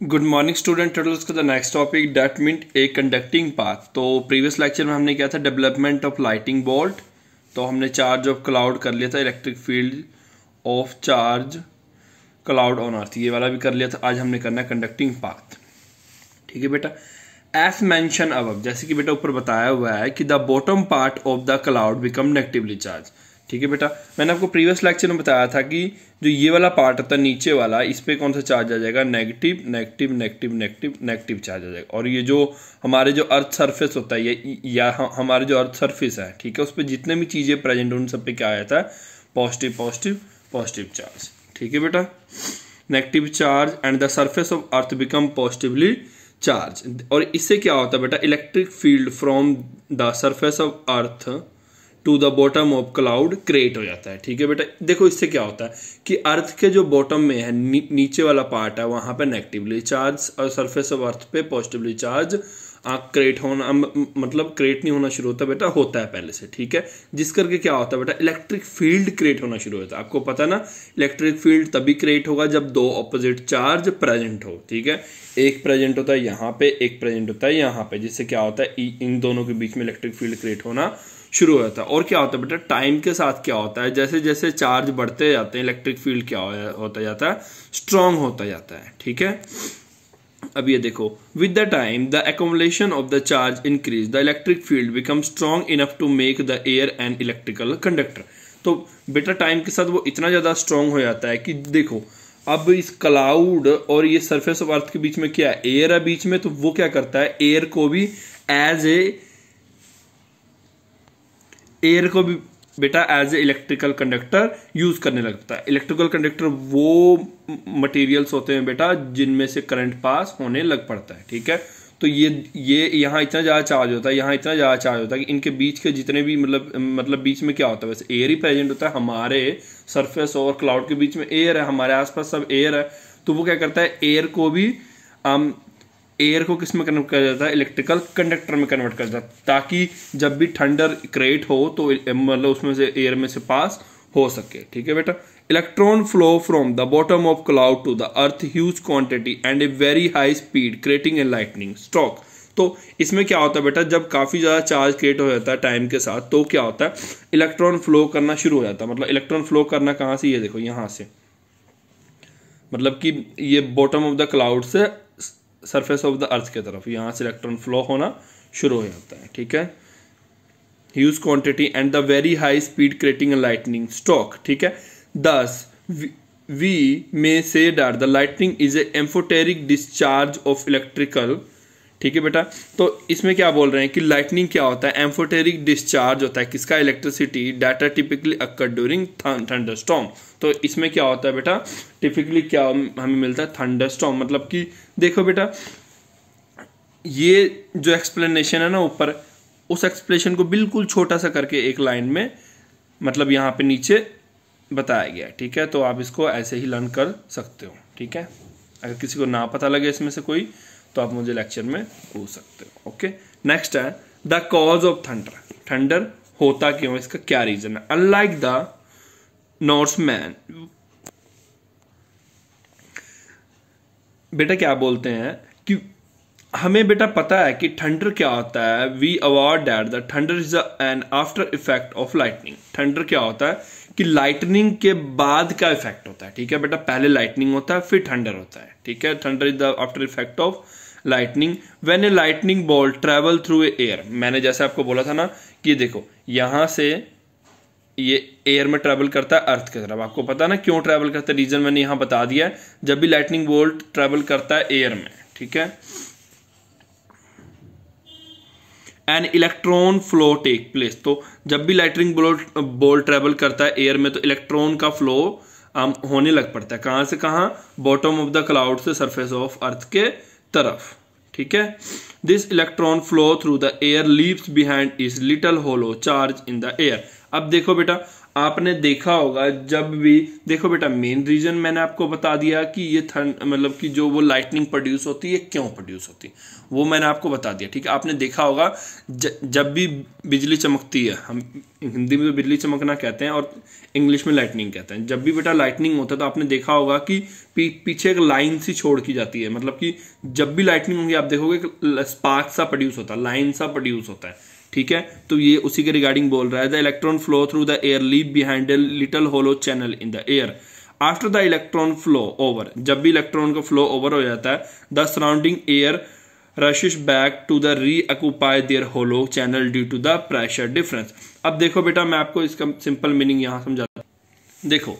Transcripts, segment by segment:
Good morning student टोटल्स का the next topic that mean a conducting path तो previous lecture में हमने किया था डेवलपमेंट ऑफ़ लाइटिंग बोल्ट तो हमने चार्ज ऑफ़ क्लाउड कर लिया था electric field of charge cloud on earth ये वाला भी कर लिया था, आज हमने करना है कंडक्टिंग पाथ ठीक है बेटा? एस मैंशन अब जैसे कि बेटा ऊपर बताया हुआ है कि the bottom part of the cloud become negatively charge ठीक है बेटा? मैंने आपको प्रीवियस लेक्चर में बताया था कि जो ये वाला पार्ट होता है, नीचे वाला, इस पर कौन सा चार्ज आ जाएगा? Negative negative negative negative negative charge आ जाएगा। और ये जो हमारे जो अर्थ सरफेस होता है, ये, या हमारे जो अर्थ सरफेस है, ठीक है? उस पर जितने भी चीज़ें प्रेजेंट उन सब पे क्या आ जाता है पॉजिटिव पॉजिटिव पॉजिटिव चार्ज ठीक है बेटा? Negative charge and the surface of earth become positively charge और इससे क्या होता है बेटा? Electric field from the surface of earth to the bottom of cloud create हो जाता है। ठीक है बेटा? देखो इससे क्या होता है कि अर्थ के जो बॉटम में है नी, नीचे वाला पार्ट है वहाँ पे नेगेटिवली चार्ज और सरफेस ऑफ़ अर्थ पे पॉजिटिवली चार्ज क्रिएट होना मतलब क्रिएट नहीं होना शुरू होता बेटा होता है पहले से ठीक है? जिस करके क्या होता है बेटा इलेक्ट्रिक फ़ील्ड क्रिएट होना शुरू होता है। आपको पता ना इलेक्ट्रिक फ़ील्ड तभी क्रिएट होगा जब दो ऑपोजिट चार्ज प्रेजेंट हो ठीक है? एक प्रेजेंट होता है यहाँ पे एक प्रेजेंट होता है यहाँ पे। जिससे क्या होता है इन दोनों के बीच में इलेक्ट्रिक फ़ील्ड क्रिएट होना शुरू हो जाता है। और क्या होता है बेटा टाइम के साथ क्या होता है? जैसे जैसे चार्ज बढ़ते जाते हैं इलेक्ट्रिक फ़ील्ड क्या होता जाता है? स्ट्रांग होता जाता है, ठीक है? अब ये देखो with the time the accumulation of the charge increase the electric field become strong enough to make the air and electrical conductor तो बेटा टाइम के साथ वो इतना ज़्यादा स्ट्रांग हो जाता है कि देखो, अब इस क्लाउड और ये सरफेस ऑफ़ अर्थ के बीच में क्या है? एयर है बीच में तो वो क्या करता है? एयर को भी एज ए एयर को भी बेटा as a electrical conductor use करने लगता है। इलेक्ट्रिकल कंडक्टर वो मटेरियल्स होते हैं बेटा, जिनमें से करंट पास होने लग पड़ता है, ठीक है? तो ये ये यहाँ इतना ज़्यादा चार्ज होता है, यहाँ इतना ज़्यादा चार्ज होता है कि इनके बीच के जितने भी मतलब मतलब बीच में क्या होता है? वैसे एयर ही प्रेजेंट होता है, हमारे सरफेस और क्लाउड के बीच में एयर है, हमारे आसपास सब एयर है। तो वो क्या करता है? एयर को भी एयर को किसमें कन्वर्ट कर जाता है? इलेक्ट्रिकल कंडक्टर में कन्वर्ट कर जाता है। ताकि जब भी ठंडर क्रिएट हो तो मतलब उसमें से एयर में से पास हो सके। ठीक है बेटा? Electron flow from the bottom of cloud to the earth huge quantity and a very high speed creating a lightning stroke तो इसमें क्या होता है बेटा? जब काफ़ी ज़्यादा चार्ज क्रिएट हो जाता है टाइम के साथ तो क्या होता है? इलेक्ट्रॉन फ्लो करना शुरू हो जाता है। मतलब इलेक्ट्रॉन फ्लो करना कहाँ से? ये देखो, यहाँ से। मतलब कि ये बॉटम ऑफ़ द क्लाउड से सरफेस ऑफ़ द अर्थ की तरफ़। यहाँ से इलेक्ट्रॉन फ्लो होना शुरू हो जाता है, ठीक है? Huge quantity and the very high speed creating a lightning stroke ठीक है? Thus we may say that the lightning is a atmospheric discharge of electrical ठीक है बेटा? तो इसमें क्या बोल रहे हैं कि लाइटनिंग क्या होता है? एम्फोटेरिक डिस्चार्ज होता है। किसका? Electricity that typically occur during thunder storm तो इसमें क्या होता है बेटा? टिपिकली क्या हमें मिलता है? थंडर स्टॉम मतलब कि देखो बेटा, ये जो एक्सप्लेनेशन है ना ऊपर, उस एक्सप्लेनेशन को बिल्कुल छोटा सा करके एक लाइन में मतलब यहाँ पे नीचे बताया गया ठीक है? तो आप इसको ऐसे ही लर्न कर सकते हो। ठीक है? अगर किसी को ना पता लगे इसमें से कोई तो आप मुझे लेक्चर में पूछ सकते हो ओके नेक्स्ट है the cause of thunder thunder होता क्यों इसका क्या रीजन है? अनलाइक द नॉर्थ मैन बेटा क्या बोलते हैं? कि हमें बेटा पता है कि थंडर क्या होता है? We award that the thunder is an after effect of lightning thunder क्या होता है? कि लाइटनिंग के बाद का इफ़ेक्ट होता है, ठीक है बेटा? पहले लाइटनिंग होता है, फिर थंडर होता है, ठीक है? Thunder is the after effect of lightning when a lightning bolt travel through a air मैंने जैसे आपको बोला था ना कि देखो, यहाँ से ये एयर में ट्रेवल करता है अर्थ की तरफ़। आपको पता ना क्यों ट्रेवल करता है? रीजन मैंने यहाँ बता दिया जब भी लाइटनिंग बोल्ट ट्रेवल करता है एयर में, ठीक है? An electron flow take place तो जब भी लाइटनिंग बोल्ट बोल्ट ट्रेवल करता है एयर में तो इलेक्ट्रॉन का फ्लो होने लग पड़ता है। कहाँ से कहाँ? बॉटम ऑफ़ द क्लाउड से सरफेस ऑफ़ अर्थ के तरफ़, ठीक है? This electron flow through the air leaves behind is little hollow charge in the air अब देखो बेटा आपने देखा होगा जब भी देखो बेटा मेन रीजन मैंने आपको बता दिया कि ये मतलब कि जो वो लाइटनिंग प्रोड्यूस होती है क्यों प्रोड्यूस होती है? वो मैंने आपको बता दिया ठीक है? आपने देखा होगा ज, जब भी बिजली चमकती है हम हिंदी में तो बिजली चमकना कहते हैं और इंग्लिश में लाइटनिंग कहते हैं। जब भी बेटा लाइटनिंग होता है तो आपने देखा होगा कि पी, पीछे एक लाइन सी छोड़ की जाती है। मतलब कि जब भी लाइटनिंग होगी आप देखोगे स्पार्क सा प्रोड्यूस होता है लाइन सा प्रोड्यूस होता है। ठीक है? तो ये उसी के रिगार्डिंग बोल रहा है the electron flow through the air leave behind little hollow channel in the air after the electron flow over जब भी इलेक्ट्रॉन का फ्लो ओवर हो जाता है the surrounding air rushes back to the री their hollow channel due to the pressure difference अब देखो बेटा, मैं आपको इसका सिंपल मीनिंग यहाँ समझाता देखो,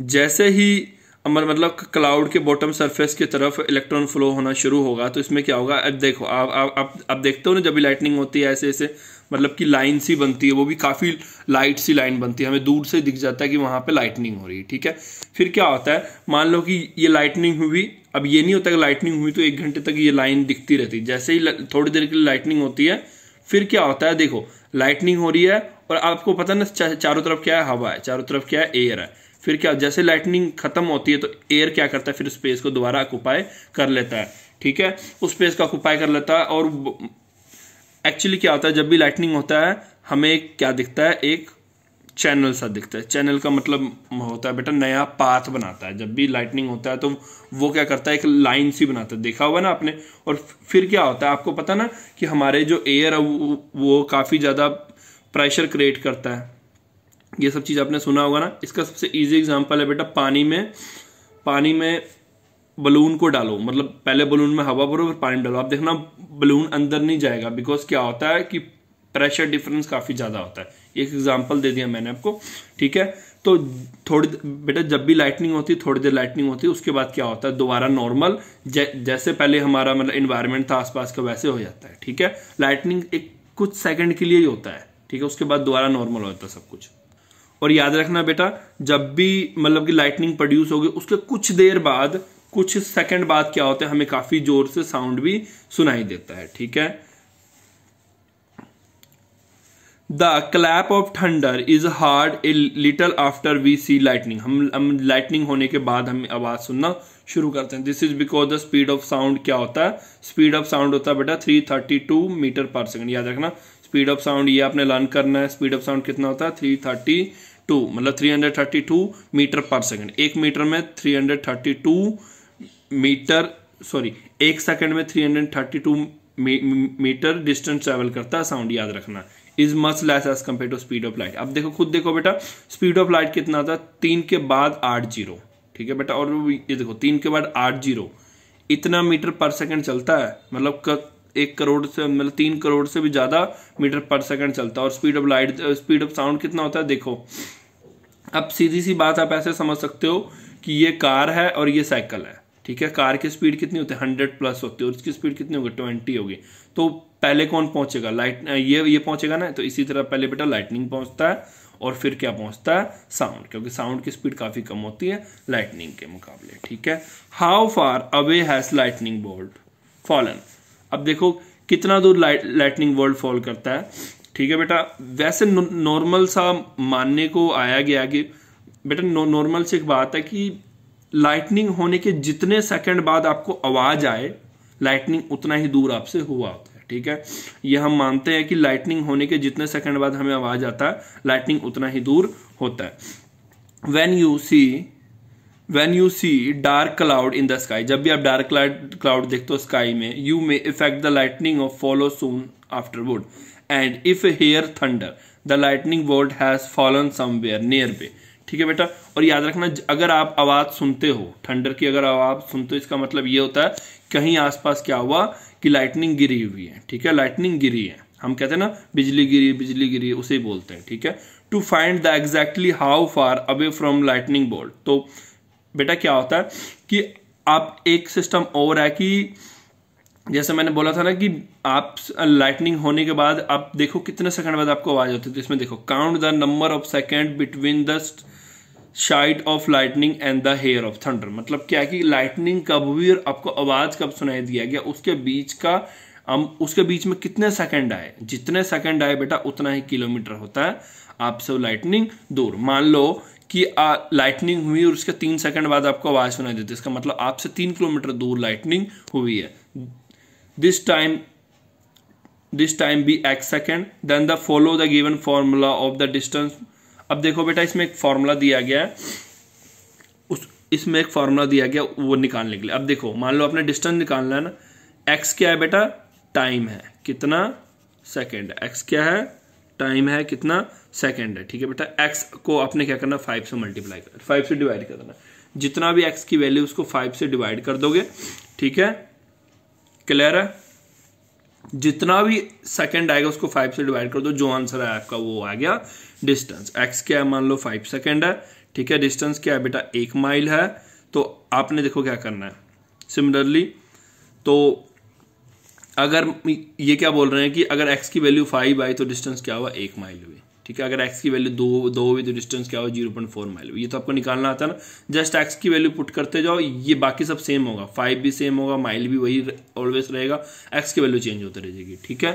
जैसे ही मतलब क्लाउड के बॉटम सरफेस की तरफ़ इलेक्ट्रॉन फ्लो होना शुरू होगा तो इसमें क्या होगा? अब देखो, आप आप आप देखते हो ना, जब भी लाइटनिंग होती है, ऐसे ऐसे मतलब कि लाइन सी बनती है, वो भी काफ़ी लाइट सी लाइन बनती है, हमें दूर से दिख जाता है कि वहाँ पे लाइटनिंग हो रही है, ठीक है? फिर क्या होता है, मान लो कि ये लाइटनिंग हुई, अब ये नहीं होता कि लाइटनिंग हुई तो एक घंटे तक ये लाइन दिखती रहती है जैसे ही थोड़ी देर के लिए लाइटनिंग होती है, फिर क्या होता है, देखो लाइटनिंग हो रही है, और आपको पता ना चारों तरफ़ क्या है? हवा है, चारों तरफ़ क्या है? एयर है। फिर क्या जैसे लाइटनिंग खत्म होती है तो एयर क्या करता है? फिर स्पेस को दोबारा अकुपाई कर लेता है ठीक है? उस स्पेस का अकुपाई कर लेता है और एक्चुअली क्या होता है? जब भी लाइटनिंग होता है हमें क्या दिखता है? एक चैनल सा दिखता है। चैनल का मतलब होता है बेटा नया पाथ बनाता है। जब भी लाइटनिंग होता है तो वो क्या करता है? एक लाइन सी बनाता है। देखा हुआ ना आपने? और फिर क्या होता है? आपको पता ना कि हमारे जो एयर है वो, वो काफ़ी ज़्यादा प्रेशर क्रिएट करता है। ये सब चीज़ आपने सुना होगा ना। इसका सबसे इजी एग्जांपल है बेटा पानी में पानी में बलून को डालो। मतलब पहले बलून में हवा भरो फिर पानी डालो। आप देखना बलून अंदर नहीं जाएगा बिकॉज़ क्या होता है कि प्रेशर डिफरेंस काफ़ी ज़्यादा होता है। एक एग्ज़ाम्पल दे दिया मैंने आपको ठीक है? तो थोड़ी बेटा जब भी लाइटनिंग होती थोड़ी देर लाइटनिंग होती है उसके बाद क्या होता है? दोबारा नॉर्मल जै, जैसे पहले हमारा मतलब इन्वायरमेंट था आसपास का वैसे हो जाता है ठीक है? लाइटनिंग एक कुछ सेकंड के लिए ही होता है ठीक है? उसके बाद दोबारा नॉर्मल होता है सब कुछ। और याद रखना बेटा, जब भी मतलब कि लाइटनिंग प्रोड्यूस होगी, उसके कुछ देर बाद, कुछ सेकंड बाद क्या होता है, हमें काफ़ी ज़ोर से साउंड भी सुनाई देता है, ठीक है? The clap of thunder is heard a little after we see lightning हम हम लाइटनिंग होने के बाद हम आवाज़ सुनना शुरू करते हैं। This is because the speed of sound क्या होता है? स्पीड ऑफ़ साउंड होता है बेटा 332 मीटर पर सेकंड याद रखना स्पीड ऑफ़ साउंड ये आपने लर्न करना है। स्पीड ऑफ़ साउंड कितना होता है? 330 टू मतलब 332 मीटर पर सेकंड एक मीटर में 332 मीटर सॉरी एक सेकंड में 332 मीटर डिस्टेंस ट्रेवल करता है साउंड याद रखना। Is much less as compare to speed of light अब देखो, खुद देखो बेटा स्पीड ऑफ़ लाइट कितना था? तीन के बाद आठ ज़ीरो, ठीक है बेटा? और ये देखो, तीन के बाद आठ ज़ीरो। इतना मीटर पर सेकंड चलता है मतलब एक करोड़ से मतलब तीन करोड़ से भी ज़्यादा मीटर पर सेकंड चलता है। और speed of light speed of sound कितना होता है? देखो, अब सीधी सी बात आप ऐसे समझ सकते हो कि ये कार है और ये साइकिल है, ठीक है? कार की स्पीड कितनी होती है? हंड्रेड प्लस होती है। और इसकी स्पीड कितनी होगी? ट्वेंटी होगी। तो पहले कौन पहुंचेगा? लाइट ये ये पहुंचेगा ना? तो इसी तरह पहले बेटा लाइटनिंग पहुँचता है और फिर क्या पहुँचता है? साउंड क्योंकि साउंड की स्पीड काफ़ी कम होती है लाइटनिंग के मुकाबले, ठीक है? How far away has lightning bolt fallen अब देखो कितना दूर लाइटनिंग वर्ल्ड फॉल करता है। ठीक है बेटा, वैसे नॉर्मल सा मानने को आया गया कि, बेटा नॉर्मल से एक बात है कि लाइटनिंग होने के जितने सेकंड बाद आपको आवाज़ आए लाइटनिंग उतना ही दूर आपसे हुआ होता है। ठीक है? यह हम मानते हैं कि लाइटनिंग होने के जितने सेकंड बाद हमें आवाज़ आता है लाइटनिंग उतना ही दूर होता है। When you see when you see dark cloud in the sky जब भी आप डार्क क्लाउड देखते हो स्काई में you may effect the lightning of follow soon after wood and if hear thunder the lightning bolt has fallen somewhere near पे. ठीक है बेटा? और याद रखना अगर आप आवाज़ सुनते हो थंडर की अगर आवाज़ सुनते हो, इसका मतलब ये होता है, कहीं आसपास क्या हुआ? कि लाइटनिंग गिरी हुई है. ठीक है? लाइटनिंग गिरी है. हम कहते हैं ना, बिजली गिरी बिजली गिरी, उसे बोलते हैं. ठीक है? To find the exactly how far away from lightning bolt तो बेटा क्या होता है कि आप एक सिस्टम और है कि जैसे मैंने बोला था ना कि आप लाइटनिंग होने के बाद आप देखो कितने सेकंड बाद आपको आवाज़ होती है। तो इसमें देखो count the number of second between the sight of lightning and the hear of thunder मतलब क्या है कि लाइटनिंग कब हुई और आपको आवाज़ कब सुनाई दिया गया उसके बीच का हम, उसके बीच में कितने सेकंड आए? जितने सेकंड आए बेटा, उतना ही किलोमीटर होता है आपसे लाइटनिंग दूर। मान लो कि लाइटनिंग हुई और उसके तीन सेकंड बाद आपको आवाज़ सुनाई देती है। इसका मतलब आपसे तीन किलोमीटर दूर लाइटनिंग हुई है। This time this time be x second then the follow the given formula of the distance अब देखो बेटा, इसमें एक फॉर्मूला दिया गया है। उस, इसमें एक फॉर्मूला दिया गया, वो निकालने के लिए। अब देखो, मान लो आपने डिस्टेंस निकालना है ना। एक्स क्या है बेटा? टाइम है। कितना? सेकेंड एक्स क्या है? टाइम है कितना? सेकेंड है, ठीक है बेटा? एक्स को आपने क्या करना? फाइव से मल्टीप्लाई कर फाइव से डिवाइड कर देना। जितना भी एक्स की वैल्यू उसको फाइव से डिवाइड कर दोगे, ठीक है? क्लियर है? जितना भी सेकंड आएगा उसको फाइव से डिवाइड कर दो। जो आंसर है आपका, वो आ गया डिस्टेंस एक्स क्या है? मान लो फाइव सेकेंड है, ठीक है? डिस्टेंस क्या है बेटा? एक माइल है। तो आपने देखो क्या करना है। सिमिलरली तो अगर ये क्या बोल रहे हैं कि अगर एक्स की वैल्यू फाइव आई तो डिस्टेंस क्या हुआ? एक माइल हुई। ठीक है? अगर एक्स की वैल्यू दो दो हुई तो डिस्टेंस क्या हुआ? ज़ीरो पॉइंट फोर माइल हुई। ये तो आपको निकालना आता है ना। जस्ट एक्स की वैल्यू पुट करते जाओ, ये बाकी सब सेम होगा। फाइव भी सेम होगा माइल भी वही ऑलवेज रहेगा। एक्स की वैल्यू चेंज होती रहेगी। ठीक है?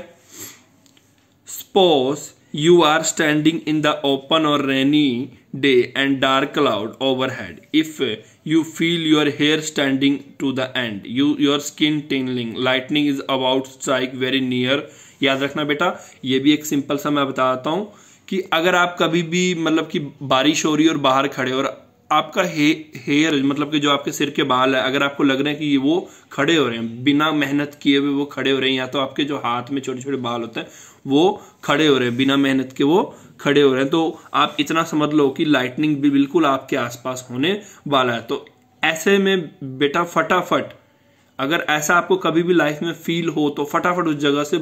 Suppose you are standing in the open और rainy day and dark cloud overhead if you feel your hair standing to the end you your skin tingling lightning is about strike very near याद रखना बेटा ये भी एक simple सा मैं बताता हूँ कि अगर आप कभी भी मतलब कि बारिश हो रही है और बाहर खड़े और आपका हे, हेयर मतलब कि जो आपके सिर के बाल है अगर आपको लग रहे हैं कि वो खड़े हो रहे हैं बिना मेहनत किए हुए वो खड़े हो रहे हैं या तो आपके जो हाथ में छोटे छोटे बाल होते हैं वो खड़े हो रहे हैं बिना मेहनत के वो खड़े हो रहे हैं तो आप इतना समझ लो कि लाइटनिंग भी बिल्कुल आपके आसपास होने वाला है। तो ऐसे में बेटा फटाफट अगर ऐसा आपको कभी भी लाइफ में फील हो तो फटाफट उस जगह से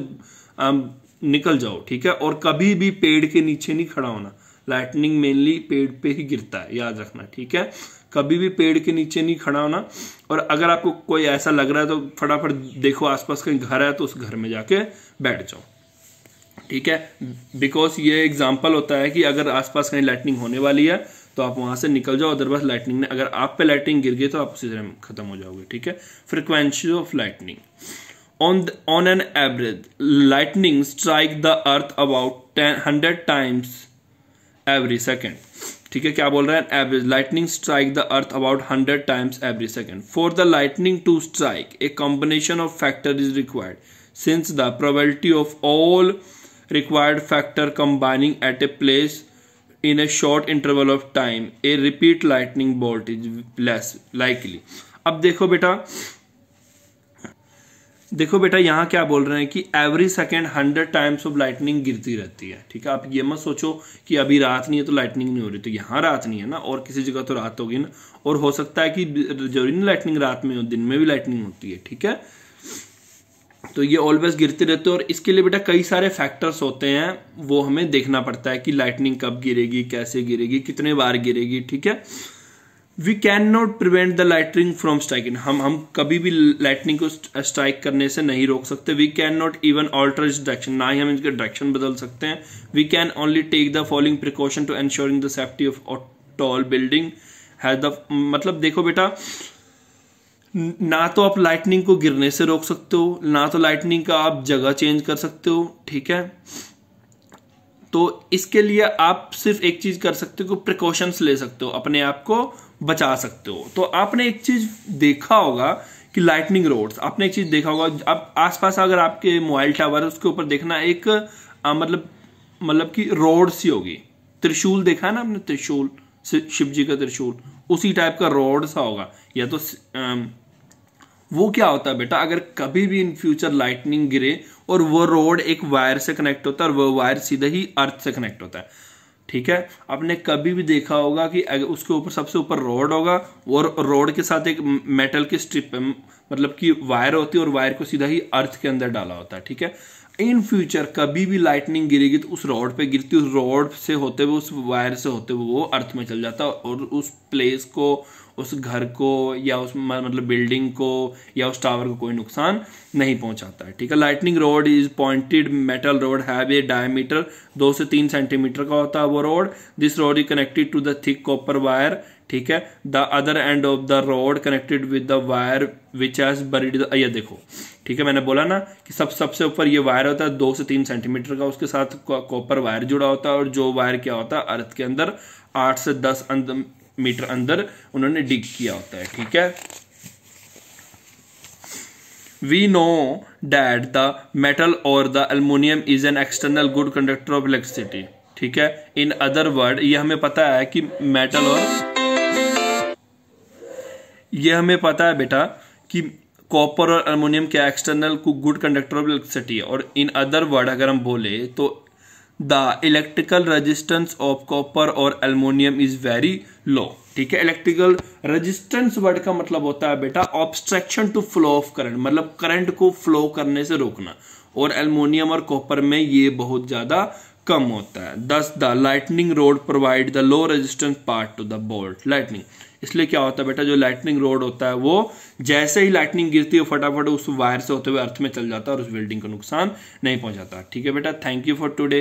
निकल जाओ ठीक है? और कभी भी पेड़ के नीचे नहीं खड़ा होना। लाइटनिंग मेनली पेड़ पे ही गिरता है, याद रखना, ठीक है? कभी भी पेड़ के नीचे नहीं खड़ा होना, और अगर आपको कोई ऐसा लग रहा है तो फटाफट देखो आसपास कहीं घर है तो उस घर में जाके बैठ जाओ, ठीक है? बिकॉज़ ये एग्ज़ाम्पल होता है कि अगर आसपास कहीं लाइटनिंग होने वाली है तो आप वहाँ से निकल जाओ अदरवाइज़ लाइटनिंग ने, अगर आप पे लाइटनिंग गिर गई तो आप उसी तरह खत्म हो जाओगे, ठीक है? Frequency of lightning on on an average lightning strike the earth about hundred times every second ठीक है, क्या बोल रहा है? Average lightning strike the earth about hundred times every second for the lightning to strike a combination of factor is required since the probability of all required factor combining at a place in a short interval of time a repeat lightning bolt is less likely. अब देखो बेटा देखो बेटा, यहाँ क्या बोल रहे हैं कि every second hundred times of lightning गिरती रहती है, ठीक है? आप ये मत सोचो कि अभी रात नहीं है तो लाइटनिंग नहीं हो रही। तो यहाँ रात नहीं है ना, और किसी जगह तो रात होगी ना। और हो सकता है कि ज़रूरी नहीं लाइटनिंग रात में हो, दिन में भी लाइटनिंग होती है, ठीक है? तो ये ऑलवेज गिरते रहते हैं, और इसके लिए बेटा कई सारे फैक्टर्स होते हैं, वो हमें देखना पड़ता है कि लाइटनिंग कब गिरेगी, कैसे गिरेगी, कितने बार गिरेगी, ठीक है? We can not prevent the lightning from striking हम हम कभी भी लाइटनिंग को स्ट्राइक करने से नहीं रोक सकते. We can not even alter its direction ना ही हम इसका डायरेक्शन बदल सकते हैं. We can only take the following precaution to ensuring the safety of tall building has the मतलब देखो बेटा, ना तो आप लाइटनिंग को गिरने से रोक सकते हो, ना तो लाइटनिंग का आप जगह चेंज कर सकते हो, ठीक है? तो इसके लिए आप सिर्फ़ एक चीज़ कर सकते हो प्रिकॉशंस ले सकते हो, अपने आप को बचा सकते हो। तो आपने एक चीज़ देखा होगा कि लाइटनिंग रोड्स आपने एक चीज़ देखा होगा अब आसपास अगर आपके मोबाइल टावर है उसके ऊपर देखना एक आ, मतलब मतलब कि रोड सी होगी। त्रिशूल देखा है ना आपने? त्रिशूल शिव जी का त्रिशूल। उसी टाइप का रोड सा होगा। या तो आ, वो क्या होता है बेटा? अगर कभी भी इन फ्यूचर लाइटनिंग गिरे और वो रोड एक वायर से कनेक्ट होता है और वो वायर सीधा ही अर्थ से कनेक्ट होता है। ठीक है? आपने कभी भी देखा होगा कि उसके ऊपर, सबसे ऊपर रोड होगा और रोड के साथ एक मेटल की स्ट्रिप मतलब कि वायर होती है और वायर को सीधा ही अर्थ के अंदर डाला होता है, ठीक है? इन फ्यूचर कभी भी लाइटनिंग गिरेगी तो उस रोड पे गिरती उस रोड से होते हुए, उस वायर से होते हुए वो अर्थ में चल जाता और उस प्लेस को, उस घर को या उस मतलब बिल्डिंग को या उस टावर को कोई नुकसान नहीं पहुंचाता है, ठीक है? Lightning rod is pointed metal rod have a diameter दो से तीन सेंटीमीटर का होता है वो rod this rod is connected to the thick copper wire ठीक है? The other end of the rod connected with the wire which has buried ये देखो ठीक है, मैंने बोला ना कि सब, सबसे ऊपर ये वायर होता है, दो से तीन सेंटीमीटर का, उसके साथ कॉपर वायर जुड़ा होता है, और जो वायर क्या होता है अर्थ के अंदर, आठ से दस अंदर मीटर अंदर उन्होंने डिग किया होता है, ठीक है? We know that the metal और the aluminium is an external good conductor of electricity ठीक है? इन अदर वर्ड ये हमें पता है कि मेटल और ये हमें पता है बेटा कि कॉपर और अल्मोनियम क्या एक्सटर्नल को गुड कंडक्टर ऑफ़ इलेक्ट्रिसिटी और इन अदर वर्ड अगर हम बोले तो the electrical resistance of copper और एल्मोनियम इज़ वेरी लो ठीक है? इलेक्ट्रिकल रेजिस्टेंस वर्ड का मतलब होता है बेटा obstruction to flow of current मतलब करंट को फ्लो करने से रोकना। और एल्मोनियम और कॉपर में ये बहुत ज़्यादा कम होता है। Thus the lightning rod provide the low resistance part to the bolt lightning इसलिए क्या होता है बेटा, जो लाइटनिंग रोड होता है, वो जैसे ही लाइटनिंग गिरती है फटाफट उस वायर से होते हुए अर्थ में चल जाता है और उस बिल्डिंग को नुकसान नहीं पहुंचाता। ठीक है बेटा थैंक यू फॉर टुडे